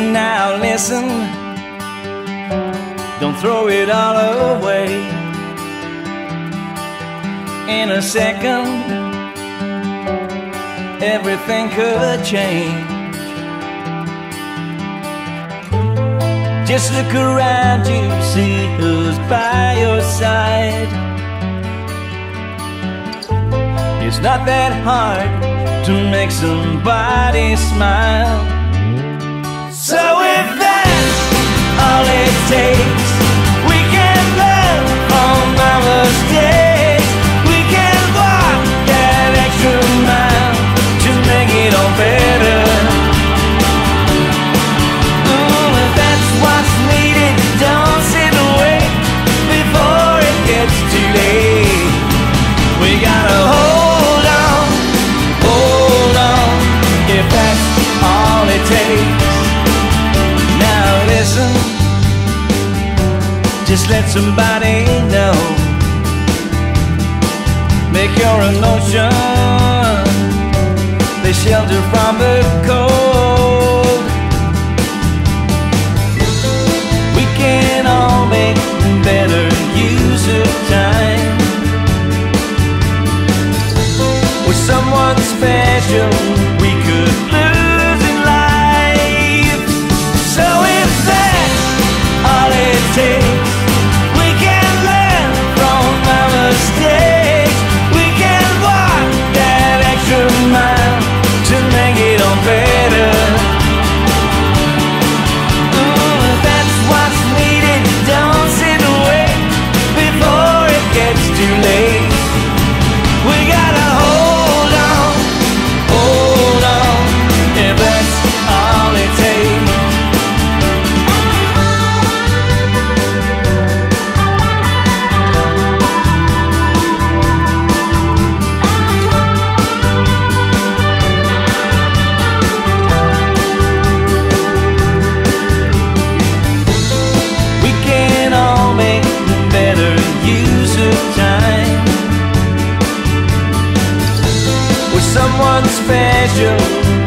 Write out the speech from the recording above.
Now listen, don't throw it all away. In a second, everything could change. Just look around you, see who's by your side. It's not that hard to make somebody smile. Just let somebody know. Make your emotion. They shelter from the cold. We can all make better use of time. With someone special. too late. We got. special